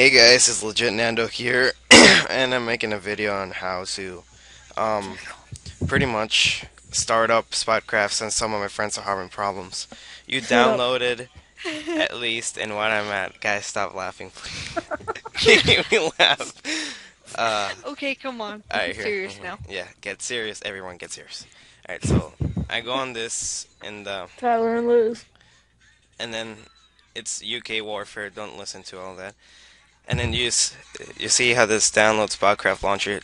Hey guys, it's Legit Nando here, and I'm making a video on how to, um, pretty much start up Spoutcraft since some of my friends are having problems. You downloaded, at least, and what I'm at. Guys, stop laughing, please. Make me laugh. Uh, Okay, come on. alright, Get here. serious now. Yeah, get serious. Everyone get serious. Alright, so I go on this, and uh, Tyler and Liz. and then it's UK Warfare. Don't listen to all that. And then you you see how this download Spoutcraft launcher.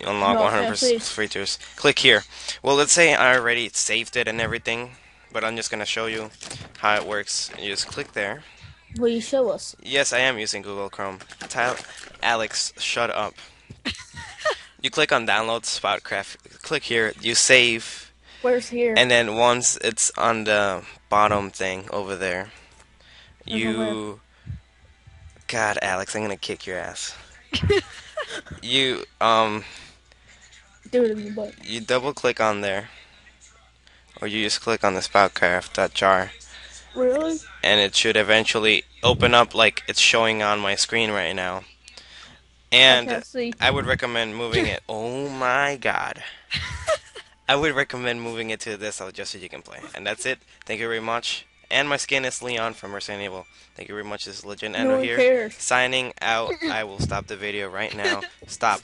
You unlock No, 100% can't free tours. Click here. Well, let's say I already saved it and everything, but I'm just gonna show you how it works. You just click there. Will you show us? Yes, I am using Google Chrome. Tyler, Alex, shut up. you click on download Spoutcraft. Click here. You save. Where's here? And then once it's on the bottom thing over there, you. God, Alex, I'm gonna kick your ass. you um Do it in the butt. you double click on there, or you just click on the spoutcraft.jar, Really? and it should eventually open up like it's showing on my screen right now. And can't. I would recommend moving it. Oh my god. I would recommend moving it to this just so you can play. And that's it. Thank you very much. And my skin is Leon from Resident Evil. Thank you very much. This is Legend No Endo one here. cares. Signing out. I will stop the video right now. Stop.